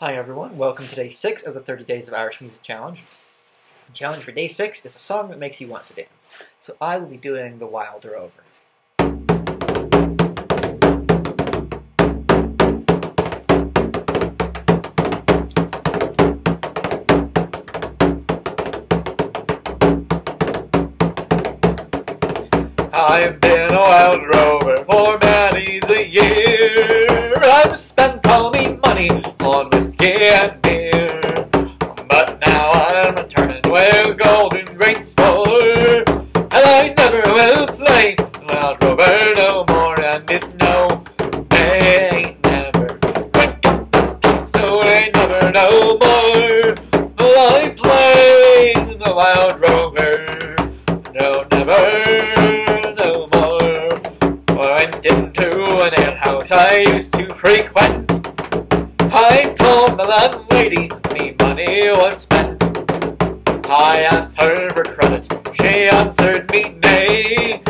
Hi everyone, welcome to day 6 of the 30 Days of Irish Music Challenge. The challenge for day 6 is a song that makes you want to dance. So I will be doing The Wild Rover. I've been a wild rover for many and beer. But now I'm returning with golden grains for, and I never will play wild rover no more. And it's no, ain't never. Wake up the kids, so they never no more. Will I play the wild rover? No, never, no more. Went into an alehouse I used to frequent. Told the landlady me money was spent. I asked her for credit, she answered me nay,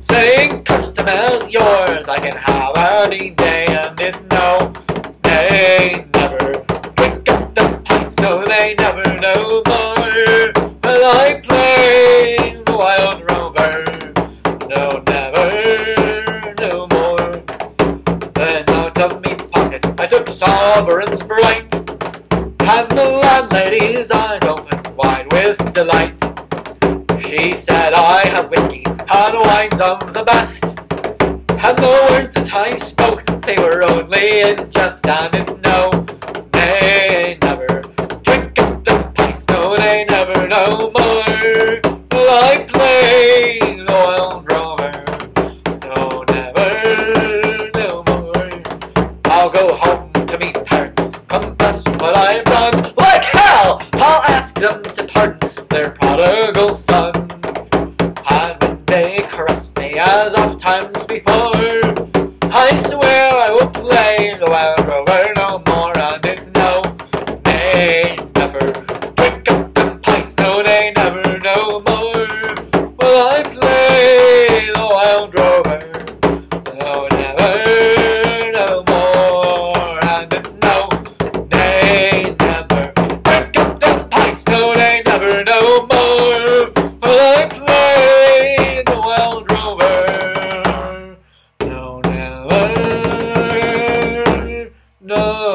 saying customers yours I can have any day, and it's no, nay, never drink up the pints, no, they never no more. Sovereigns bright, and the landlady's eyes opened wide with delight. She said I have whiskey and wines of the best, and the words that I spoke they were only in jest, and it's as oftentimes before. I swear I will play No.